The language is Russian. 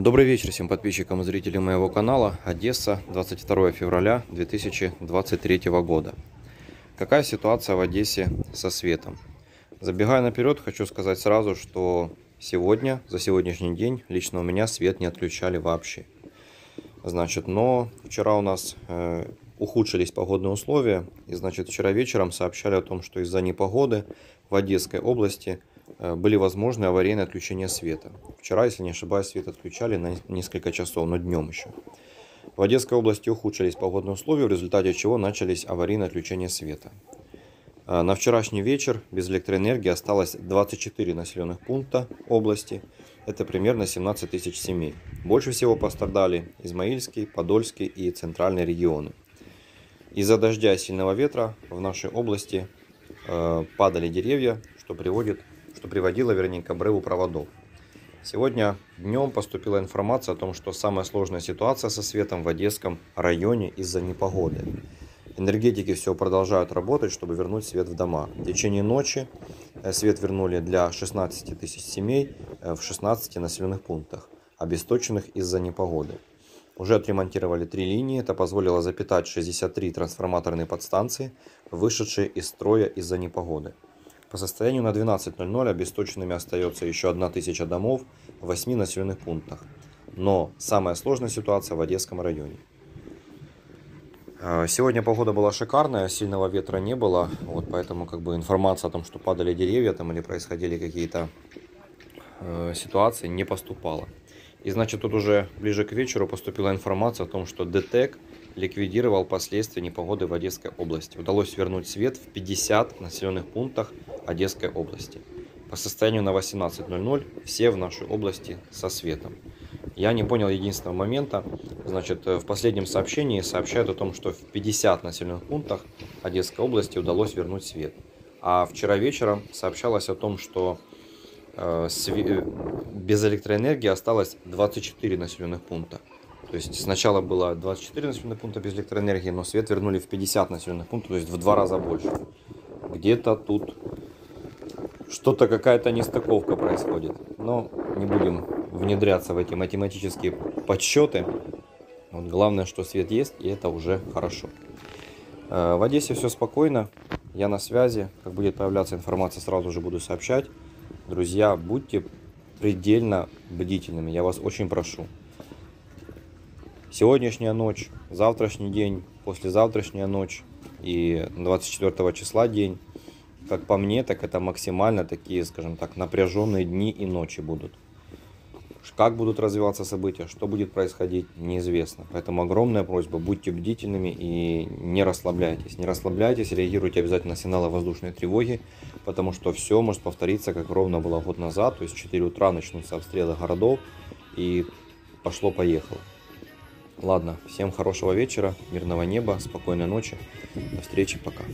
Добрый вечер всем подписчикам и зрителям моего канала. Одесса, 22 февраля 2023 года. Какая ситуация в Одессе со светом? Забегая наперед, хочу сказать сразу, что сегодня, за сегодняшний день, лично у меня свет не отключали вообще. Значит, но вчера у нас э, ухудшились погодные условия. И, значит, вчера вечером сообщали о том, что из-за непогоды в Одесской области были возможны аварийные отключения света. Вчера, если не ошибаюсь, свет отключали на несколько часов, но днем еще. В Одесской области ухудшились погодные условия, в результате чего начались аварийные отключения света. Э, на вчерашний вечер без электроэнергии осталось 24 населенных пункта области. Это примерно 17 тысяч семей. Больше всего пострадали Измаильский, Подольский и центральные регионы. Из-за дождя и сильного ветра в нашей области э, падали деревья, что, приводит, что приводило, вернее, к обрыву проводов. Сегодня днем поступила информация о том, что самая сложная ситуация со светом в Одесском районе из-за непогоды. Энергетики все продолжают работать, чтобы вернуть свет в дома. В течение ночи э, свет вернули для 16 тысяч семей э, в 16 населенных пунктах, обесточенных из-за непогоды. Уже отремонтировали три линии, это позволило запитать 63 трансформаторные подстанции, вышедшие из строя из-за непогоды. По состоянию на 12.00 обесточенными остается еще 1000 домов в 8 населенных пунктах. Но самая сложная ситуация в Одесском районе. А, сегодня погода была шикарная, сильного ветра не было, вот поэтому как бы информация о том, что падали деревья там или происходили какие-то э, ситуации, не поступала. И значит, тут уже ближе к вечеру поступила информация о том, что ДТЭК ликвидировал последствия непогоды в Одесской области. Удалось вернуть свет в 50 населенных пунктах Одесской области. По состоянию на 18.00 все в нашей области со светом. Я не понял единственного момента. Значит, в последнем сообщении сообщают о том, что в 50 населенных пунктах Одесской области удалось вернуть свет. А вчера вечером сообщалось о том, что Э, э, без электроэнергии осталось 24 населенных пункта. То есть сначала было 24 населенных пункта без электроэнергии, но свет вернули в 50 населенных пунктов, то есть в два раза больше. Где-то тут что-то, какая-то нестыковка происходит. Но не будем внедряться в эти математические подсчеты. Вот главное, что свет есть, и это уже хорошо. Э, в Одессе все спокойно, я на связи. Как будет появляться информация, сразу же буду сообщать. Друзья, будьте предельно бдительными, я вас очень прошу. Сегодняшняя ночь, завтрашний день, послезавтрашняя ночь и 24 числа день, как по мне, так это максимально такие, скажем так, напряженные дни и ночи будут. Как будут развиваться события, что будет происходить, неизвестно. Поэтому огромная просьба, будьте бдительными и не расслабляйтесь. Не расслабляйтесь, реагируйте обязательно на сигналы воздушной тревоги, потому что все может повториться, как ровно было год назад. То есть в 4 утра начнутся обстрелы городов и пошло-поехало. Ладно, всем хорошего вечера, мирного неба, спокойной ночи. До встречи, пока.